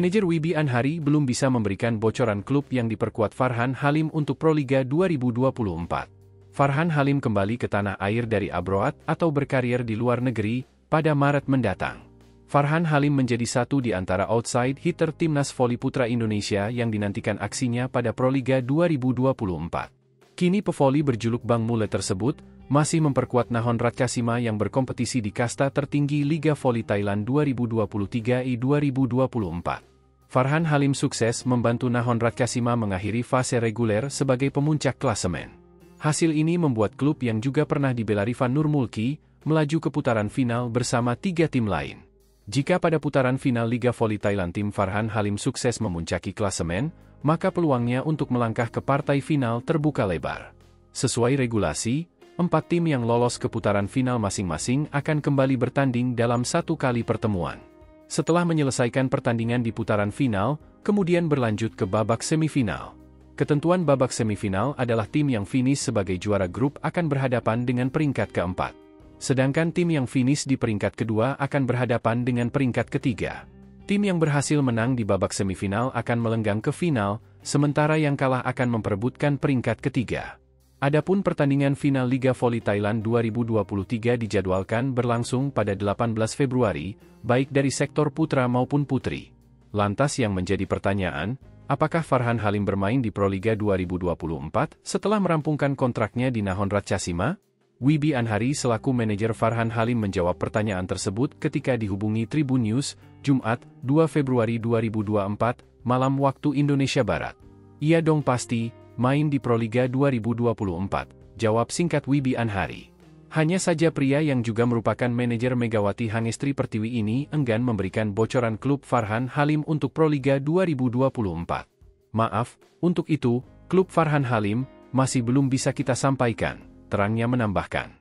Manajer Wibi Anhari belum bisa memberikan bocoran klub yang diperkuat Farhan Halim untuk Proliga 2024. Farhan Halim kembali ke tanah air dari abroad atau berkarir di luar negeri pada Maret mendatang. Farhan Halim menjadi satu di antara outside hitter timnas voli putra Indonesia yang dinantikan aksinya pada Proliga 2024. Kini pevoli berjuluk Bang Mule tersebut masih memperkuat Nahon Ratchasima yang berkompetisi di kasta tertinggi Liga Voli Thailand 2023 I 2024. Farhan Halim sukses membantu Nahon Ratchasima mengakhiri fase reguler sebagai pemuncak klasemen. Hasil ini membuat klub yang juga pernah dibela Rifan Nurmulki, melaju ke putaran final bersama tiga tim lain. Jika pada putaran final Liga Voli Thailand tim Farhan Halim sukses memuncaki klasemen, maka peluangnya untuk melangkah ke partai final terbuka lebar. Sesuai regulasi, empat tim yang lolos ke putaran final masing-masing akan kembali bertanding dalam satu kali pertemuan. Setelah menyelesaikan pertandingan di putaran final, kemudian berlanjut ke babak semifinal. Ketentuan babak semifinal adalah tim yang finish sebagai juara grup akan berhadapan dengan peringkat keempat. Sedangkan tim yang finish di peringkat kedua akan berhadapan dengan peringkat ketiga. Tim yang berhasil menang di babak semifinal akan melenggang ke final, sementara yang kalah akan memperebutkan peringkat ketiga. Adapun pertandingan final Liga Voli Thailand 2023 dijadwalkan berlangsung pada 18 Februari, baik dari sektor putra maupun putri. Lantas yang menjadi pertanyaan, apakah Farhan Halim bermain di Proliga 2024 setelah merampungkan kontraknya di Nahon Ratchasima? Wibi Anhari selaku manajer Farhan Halim menjawab pertanyaan tersebut ketika dihubungi Tribun News, Jumat, 2 Februari 2024, malam waktu Indonesia Barat. Iya dong pasti, main di Proliga 2024, jawab singkat Wibi Anhari. Hanya saja pria yang juga merupakan manajer Megawati Hangestri Pertiwi ini enggan memberikan bocoran klub Farhan Halim untuk Proliga 2024. Maaf, untuk itu, klub Farhan Halim masih belum bisa kita sampaikan, terangnya menambahkan.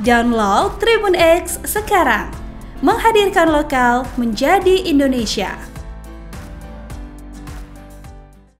Download Tribun X sekarang, menghadirkan lokal menjadi Indonesia.